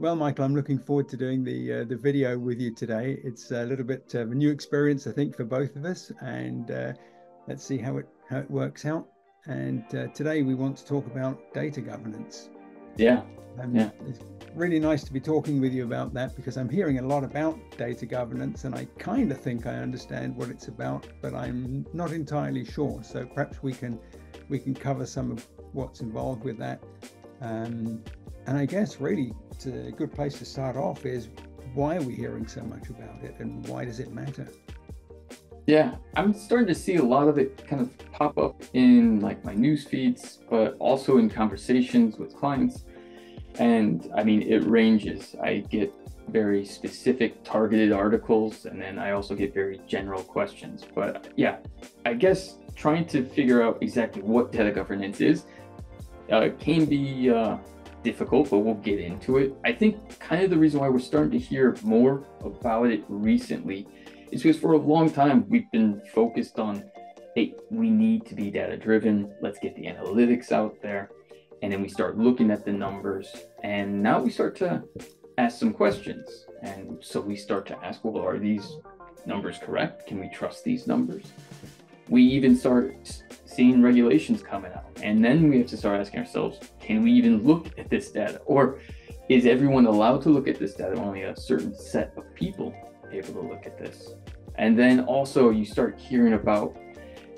Well, Michael, I'm looking forward to doing the uh, the video with you today. It's a little bit of a new experience, I think, for both of us, and uh, let's see how it how it works out. And uh, today we want to talk about data governance. Yeah, um, yeah. It's really nice to be talking with you about that because I'm hearing a lot about data governance, and I kind of think I understand what it's about, but I'm not entirely sure. So perhaps we can we can cover some of what's involved with that. Um, and I guess really a good place to start off is why are we hearing so much about it and why does it matter? Yeah, I'm starting to see a lot of it kind of pop up in like my news feeds, but also in conversations with clients. And I mean, it ranges. I get very specific targeted articles, and then I also get very general questions. But yeah, I guess trying to figure out exactly what data governance is uh, can be uh, difficult, but we'll get into it. I think kind of the reason why we're starting to hear more about it recently is because for a long time we've been focused on, hey, we need to be data driven. Let's get the analytics out there. And then we start looking at the numbers. And now we start to ask some questions. And so we start to ask, well, are these numbers correct? Can we trust these numbers? We even start seeing regulations coming out. And then we have to start asking ourselves, can we even look at this data? Or is everyone allowed to look at this data? Only a certain set of people able to look at this. And then also you start hearing about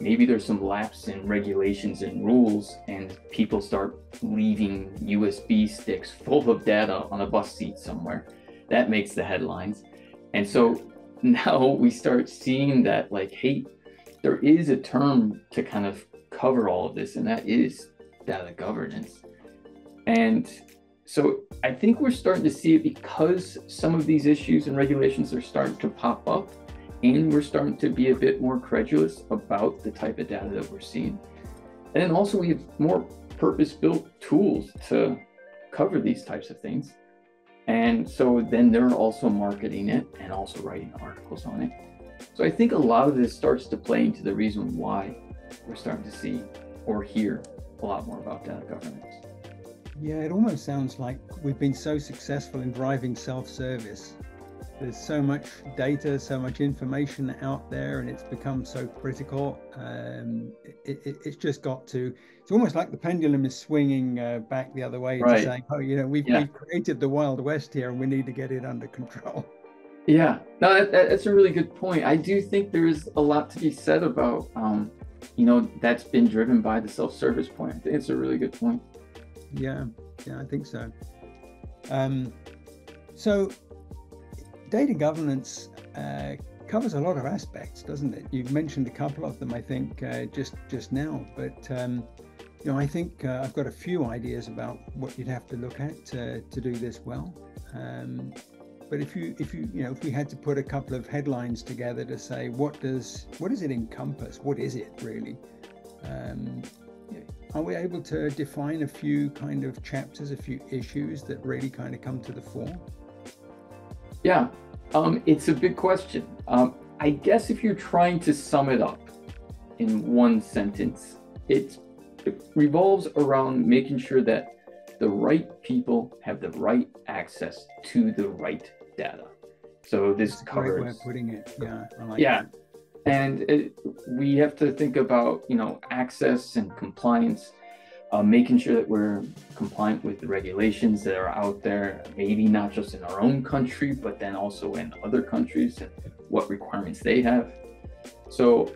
maybe there's some lapse in regulations and rules and people start leaving USB sticks full of data on a bus seat somewhere. That makes the headlines. And so now we start seeing that like, hey, there is a term to kind of cover all of this, and that is data governance. And so I think we're starting to see it because some of these issues and regulations are starting to pop up, and we're starting to be a bit more credulous about the type of data that we're seeing. And then also, we have more purpose built tools to cover these types of things. And so then they're also marketing it and also writing articles on it. So I think a lot of this starts to play into the reason why we're starting to see or hear a lot more about data governance. Yeah, it almost sounds like we've been so successful in driving self-service. There's so much data, so much information out there, and it's become so critical. Um, it, it, it's just got to. It's almost like the pendulum is swinging uh, back the other way, right. saying, "Oh, you know, we've, yeah. we've created the Wild West here, and we need to get it under control." Yeah, no, that, that's a really good point. I do think there is a lot to be said about um, you know, that's been driven by the self-service point. I think it's a really good point. Yeah, yeah, I think so. Um, so data governance uh, covers a lot of aspects, doesn't it? You've mentioned a couple of them, I think, uh, just just now. But um, you know, I think uh, I've got a few ideas about what you'd have to look at to, to do this well. Um, but if you if you you know if we had to put a couple of headlines together to say what does what does it encompass? What is it really? Um, are we able to define a few kind of chapters, a few issues that really kind of come to the fore? Yeah, um, it's a big question. Um, I guess if you're trying to sum it up in one sentence, it revolves around making sure that the right people have the right access to the right data. So this That's covers. Way of putting it. Yeah. Like yeah. That. And it, we have to think about, you know, access and compliance, uh, making sure that we're compliant with the regulations that are out there, maybe not just in our own country, but then also in other countries and what requirements they have. So,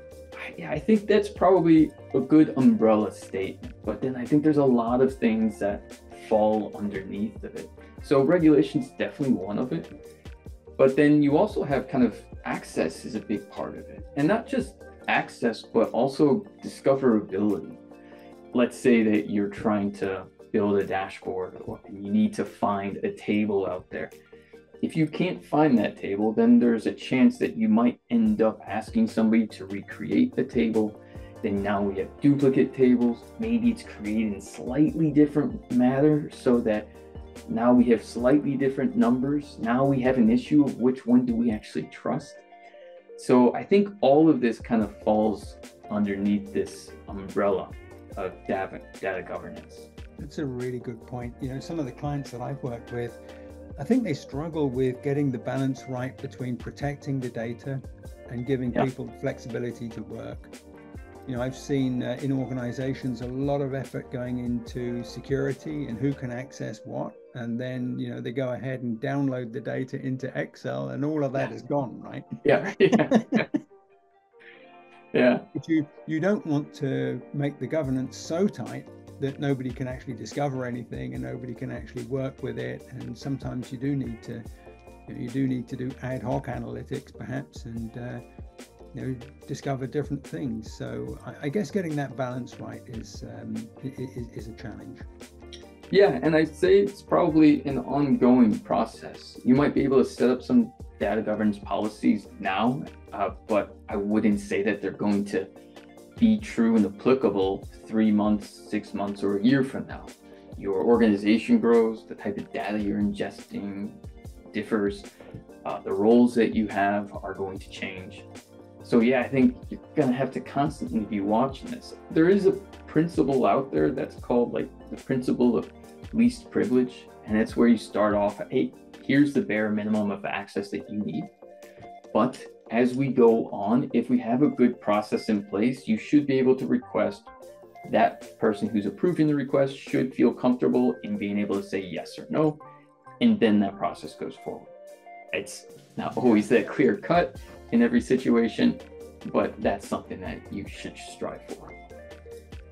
yeah, I think that's probably a good umbrella statement. But then I think there's a lot of things that fall underneath of it. So regulation's definitely one of it. But then you also have kind of access is a big part of it. And not just access, but also discoverability. Let's say that you're trying to build a dashboard or you need to find a table out there. If you can't find that table, then there's a chance that you might end up asking somebody to recreate the table. Then now we have duplicate tables. Maybe it's created in slightly different matter so that Now we have slightly different numbers. Now we have an issue of which one do we actually trust. So I think all of this kind of falls underneath this umbrella of data, data governance. That's a really good point. You know, some of the clients that I've worked with, I think they struggle with getting the balance right between protecting the data and giving yeah. people flexibility to work. You know, I've seen uh, in organizations a lot of effort going into security and who can access what. And then, you know, they go ahead and download the data into Excel and all of that yeah. is gone, right? Yeah. yeah. yeah. But you, you don't want to make the governance so tight that nobody can actually discover anything and nobody can actually work with it. And sometimes you do need to, you, know, you do need to do ad hoc analytics perhaps and, uh, you know, discover different things. So I, I guess getting that balance right is, um, is, is a challenge. Yeah, and I'd say it's probably an ongoing process. You might be able to set up some data governance policies now, uh, but I wouldn't say that they're going to be true and applicable three months, six months, or a year from now. Your organization grows, the type of data you're ingesting differs, uh, the roles that you have are going to change. So yeah, I think you're gonna have to constantly be watching this. There is a principle out there that's called like the principle of least privilege, and it's where you start off. Hey, here's the bare minimum of access that you need. But as we go on, if we have a good process in place, you should be able to request that person who's approving the request should feel comfortable in being able to say yes or no, and then that process goes forward. It's not always that clear cut, in every situation, but that's something that you should strive for.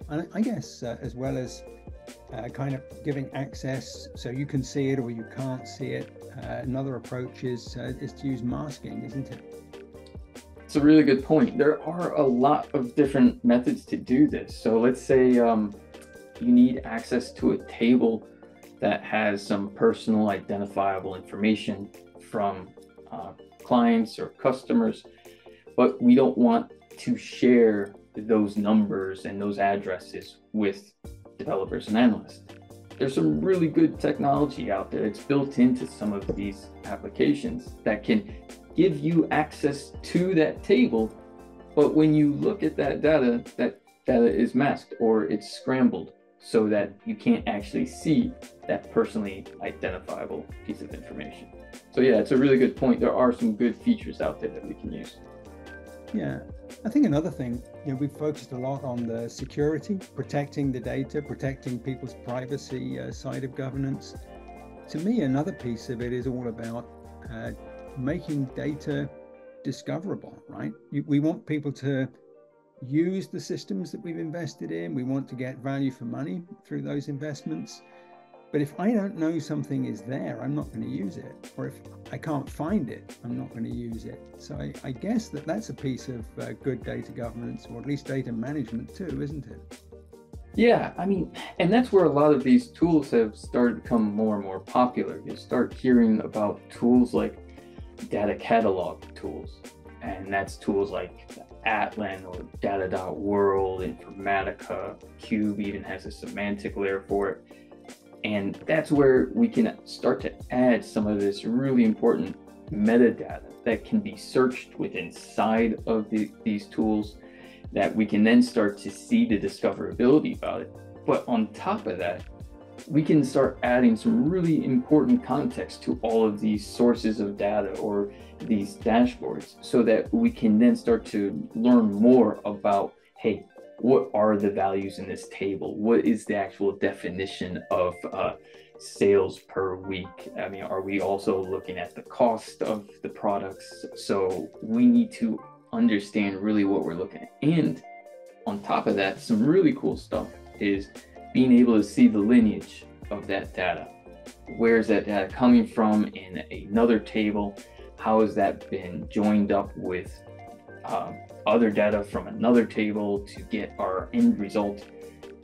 And I guess uh, as well as uh, kind of giving access so you can see it or you can't see it, uh, another approach is uh, is to use masking, isn't it? It's a really good point. There are a lot of different methods to do this. So let's say um, you need access to a table that has some personal identifiable information from uh, clients or customers, but we don't want to share those numbers and those addresses with developers and analysts. There's some really good technology out there It's built into some of these applications that can give you access to that table. But when you look at that data, that data is masked or it's scrambled so that you can't actually see that personally identifiable piece of information. So yeah, it's a really good point. There are some good features out there that we can use. Yeah, I think another thing, you know, we've focused a lot on the security, protecting the data, protecting people's privacy uh, side of governance. To me, another piece of it is all about uh, making data discoverable, right? We want people to use the systems that we've invested in. We want to get value for money through those investments. But if I don't know something is there, I'm not going to use it. Or if I can't find it, I'm not going to use it. So I, I guess that that's a piece of uh, good data governance, or at least data management too, isn't it? Yeah, I mean, and that's where a lot of these tools have started to become more and more popular. You start hearing about tools like data catalog tools, and that's tools like Atlan or Data.World, Informatica, Cube even has a semantic layer for it and that's where we can start to add some of this really important metadata that can be searched with inside of the, these tools that we can then start to see the discoverability about it. But on top of that, we can start adding some really important context to all of these sources of data or these dashboards so that we can then start to learn more about hey what are the values in this table? What is the actual definition of uh, sales per week? I mean, are we also looking at the cost of the products? So we need to understand really what we're looking at. And on top of that, some really cool stuff is being able to see the lineage of that data. Where is that data coming from in another table? How has that been joined up with um, other data from another table to get our end result.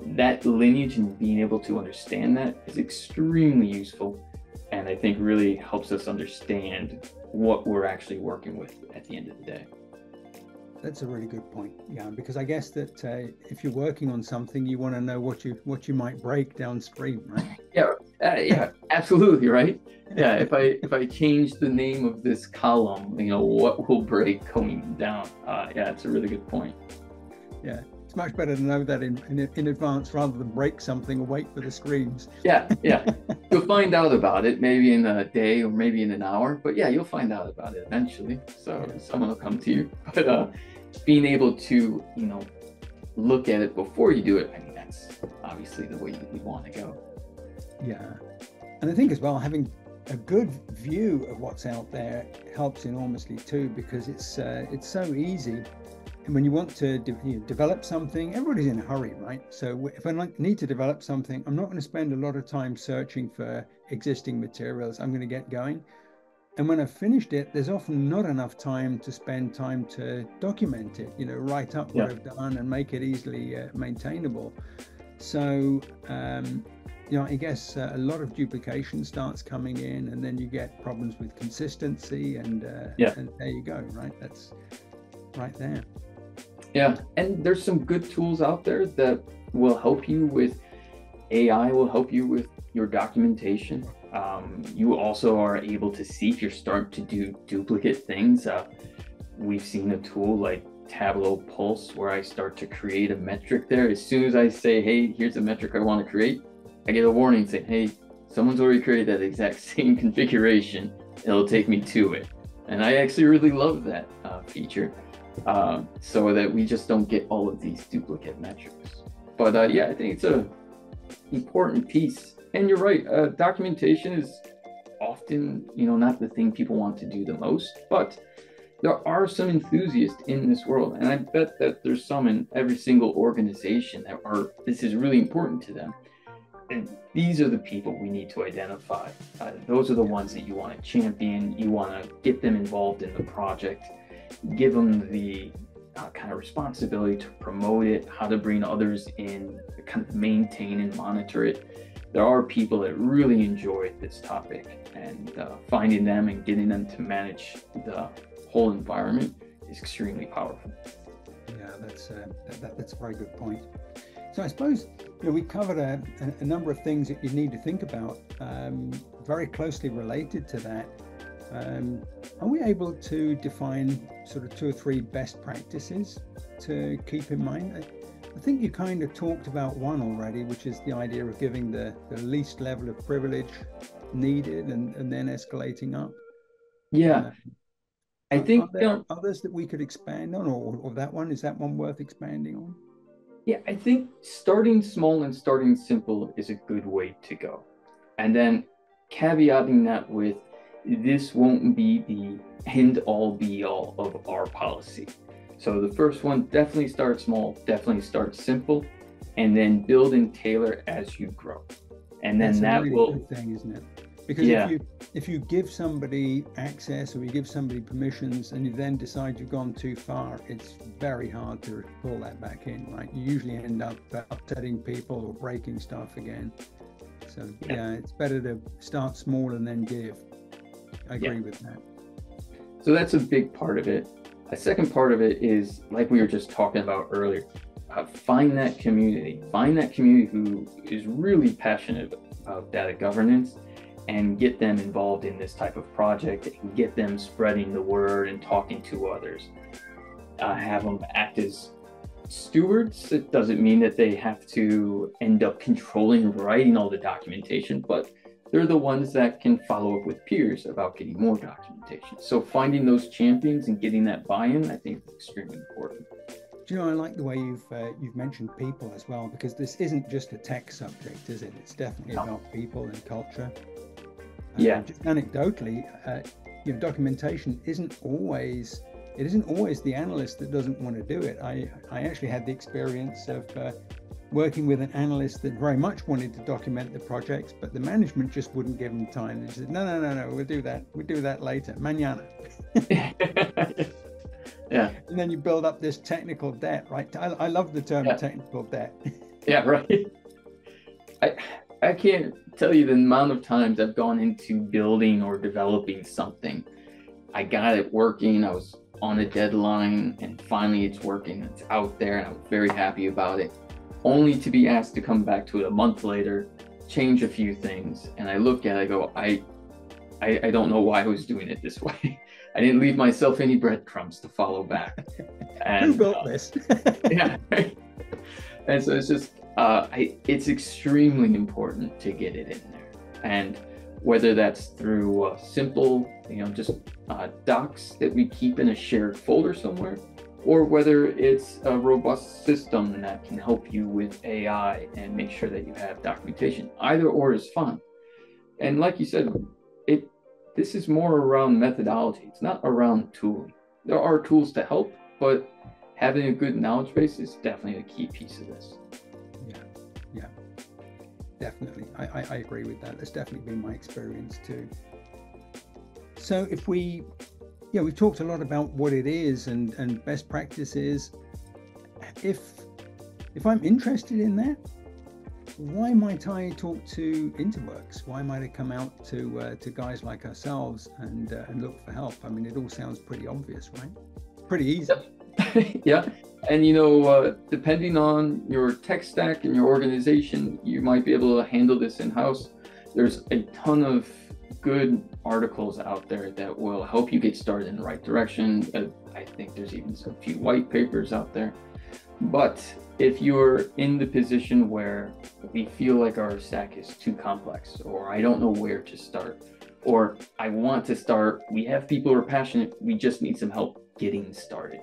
That lineage and being able to understand that is extremely useful and I think really helps us understand what we're actually working with at the end of the day. That's a really good point. Yeah, because I guess that uh, if you're working on something, you want to know what you what you might break downstream, right? Yeah, Uh, yeah, absolutely, right? Yeah, if I if I change the name of this column, you know, what will break coming down? Uh, yeah, it's a really good point. Yeah, it's much better to know that in, in, in advance rather than break something or wait for the screens. Yeah, yeah. you'll find out about it maybe in a day or maybe in an hour, but yeah, you'll find out about it eventually. So yeah. someone will come to you. But uh, being able to, you know, look at it before you do it, I mean, that's obviously the way that you want to go. Yeah. And I think as well, having a good view of what's out there helps enormously too, because it's uh, it's so easy. And when you want to de- you know, develop something, everybody's in a hurry, right? So if I need to develop something, I'm not going to spend a lot of time searching for existing materials. I'm going to get going. And when I've finished it, there's often not enough time to spend time to document it, you know, write up what yeah. I've done and make it easily uh, maintainable. So um, you know, I guess uh, a lot of duplication starts coming in, and then you get problems with consistency, and uh, yeah, and there you go, right? That's right there. Yeah, and there's some good tools out there that will help you with AI. Will help you with your documentation. Um, you also are able to see if you're starting to do duplicate things. Uh, we've seen a tool like Tableau Pulse where I start to create a metric there. As soon as I say, hey, here's a metric I want to create, I get a warning saying, hey, someone's already created that exact same configuration. It'll take me to it. And I actually really love that uh, feature uh, so that we just don't get all of these duplicate metrics. But uh, yeah, I think it's a important piece. And you're right, uh, documentation is often, you know, not the thing people want to do the most, but there are some enthusiasts in this world, and I bet that there's some in every single organization that are this is really important to them and these are the people we need to identify. Uh, those are the ones that you want to champion. You want to get them involved in the project, give them the uh, kind of responsibility to promote it, how to bring others in, kind of maintain and monitor it. There are people that really enjoy this topic, and uh, finding them and getting them to manage the whole environment is extremely powerful. Yeah, that's uh, that, that's a very good point. So I suppose you know, we covered a, a, number of things that you need to think about um, very closely related to that. Um, are we able to define sort of two or three best practices to keep in mind? I, think you kind of talked about one already, which is the idea of giving the, the least level of privilege needed and, and then escalating up. Yeah. Uh, I think are there others that we could expand on, or, or that one is that one worth expanding on? Yeah, I think starting small and starting simple is a good way to go. And then caveating that with this won't be the end all be all of our policy. So the first one definitely start small, definitely start simple, and then build and tailor as you grow. And then That's that really will thing, isn't it? Because yeah. if you if you give somebody access or you give somebody permissions and you then decide you've gone too far, it's very hard to pull that back in, right? You usually end up upsetting people or breaking stuff again. So yeah, yeah it's better to start small and then give. I agree yeah. with that. So that's a big part of it. A second part of it is like we were just talking about earlier. Uh, find that community. Find that community who is really passionate about data governance and get them involved in this type of project and get them spreading the word and talking to others. Uh, have them act as stewards. It doesn't mean that they have to end up controlling writing all the documentation, but they're the ones that can follow up with peers about getting more documentation. So finding those champions and getting that buy-in, I think, is extremely important. Do you know? I like the way you've uh, you've mentioned people as well, because this isn't just a tech subject, is it? It's definitely no. about people and culture. Yeah. just anecdotally, uh, you know, documentation isn't always it isn't always the analyst that doesn't want to do it. I I actually had the experience of uh, working with an analyst that very much wanted to document the projects, but the management just wouldn't give them time. They said, no, no, no, no, we'll do that. We'll do that later, mañana. yeah. And then you build up this technical debt, right? I, I love the term yeah. technical debt. yeah, right. I I can't tell you the amount of times I've gone into building or developing something. I got it working, I was on a deadline, and finally it's working. It's out there, and I'm very happy about it. Only to be asked to come back to it a month later change a few things and I look at it, I go, I, I, I don't know why I was doing it this way. I didn't leave myself any breadcrumbs to follow back. And, Who built uh, this? yeah. And so it's just, uh, I, it's extremely important to get it in there. And whether that's through uh, simple, you know, just uh, docs that we keep in a shared folder somewhere, or whether it's a robust system that can help you with AI and make sure that you have documentation. Either or is fine. And like you said, it this is more around methodology. It's not around tooling. There are tools to help, but having a good knowledge base is definitely a key piece of this. Yeah, yeah, definitely. I, I, I agree with that. That's definitely been my experience too. So if we yeah, we've talked a lot about what it is and, and best practices. If if I'm interested in that, why might I talk to Interworks? Why might I come out to uh, to guys like ourselves and uh, and look for help? I mean, it all sounds pretty obvious, right? Pretty easy. yeah, and you know, uh, depending on your tech stack and your organization, you might be able to handle this in house. There's a ton of good articles out there that will help you get started in the right direction. Uh, I think there's even some few white papers out there. But if you're in the position where we feel like our stack is too complex, or I don't know where to start, or I want to start, we have people who are passionate, we just need some help getting started.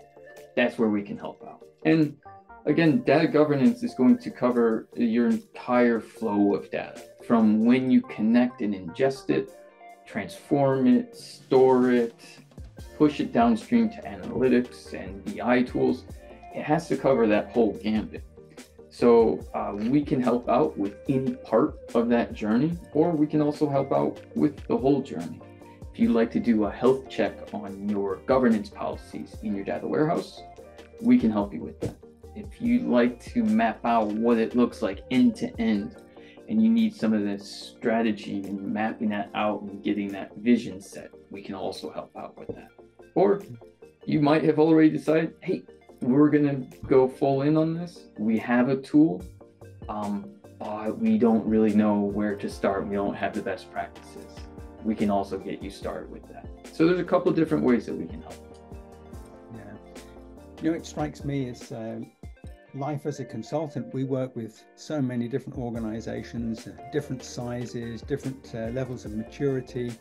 That's where we can help out. And again, data governance is going to cover your entire flow of data from when you connect and ingest it transform it, store it, push it downstream to analytics and BI tools. It has to cover that whole gambit. So uh, we can help out with any part of that journey, or we can also help out with the whole journey. If you'd like to do a health check on your governance policies in your data warehouse, we can help you with that. If you'd like to map out what it looks like end to end and you need some of this strategy and mapping that out and getting that vision set, we can also help out with that. Or you might have already decided, hey, we're going to go full in on this. We have a tool, um, but we don't really know where to start. We don't have the best practices. We can also get you started with that. So there's a couple different ways that we can help. Yeah. You know, it strikes me as uh, life as a consultant, we work with so many different organizations, uh, different sizes, different uh, levels of maturity,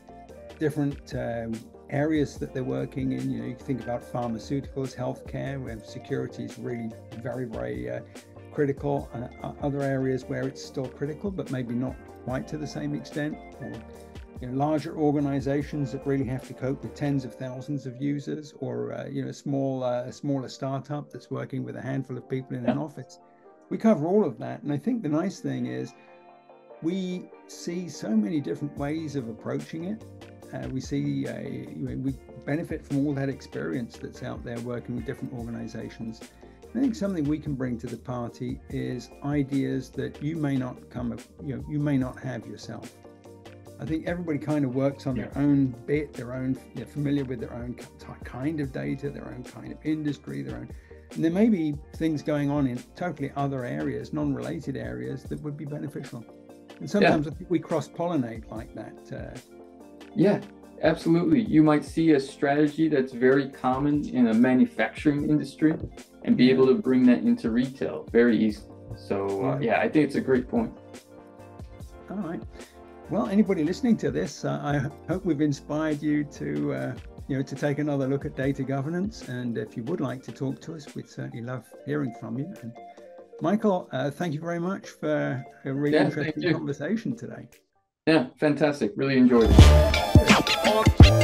different um, areas that they're working in. You know, you think about pharmaceuticals, healthcare, where security is really very, very uh, critical. Uh, other areas where it's still critical, but maybe not quite to the same extent. Or, you know, larger organizations that really have to cope with tens of thousands of users, or uh, you know, a small, uh, a smaller startup that's working with a handful of people in an office. We cover all of that, and I think the nice thing is we see so many different ways of approaching it. Uh, we see uh, we benefit from all that experience that's out there working with different organizations. I think something we can bring to the party is ideas that you may not come, you know, you may not have yourself. I think everybody kind of works on their own bit, their own, they're familiar with their own kind of data, their own kind of industry, their own. And there may be things going on in totally other areas, non related areas that would be beneficial. And sometimes yeah. I think we cross pollinate like that. Uh, yeah, absolutely. You might see a strategy that's very common in a manufacturing industry and be able to bring that into retail very easily. So, uh, yeah, I think it's a great point. All right. Well, anybody listening to this, uh, I hope we've inspired you to, uh, you know, to take another look at data governance. And if you would like to talk to us, we'd certainly love hearing from you. And Michael, uh, thank you very much for a really yeah, interesting conversation today. Yeah, fantastic. Really enjoyed it.